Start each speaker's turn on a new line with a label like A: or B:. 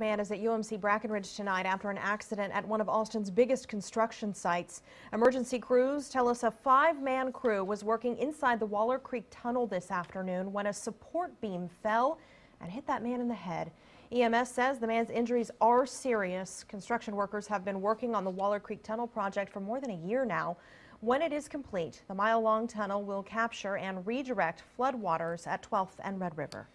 A: Man is at UMC Brackenridge tonight after an accident at one of Austin's biggest construction sites. Emergency crews tell us a five-man crew was working inside the Waller Creek Tunnel this afternoon when a support beam fell and hit that man in the head. EMS says the man's injuries are serious. Construction workers have been working on the Waller Creek Tunnel project for more than a year now. When it is complete, the mile-long tunnel will capture and redirect floodwaters at 12th and Red River.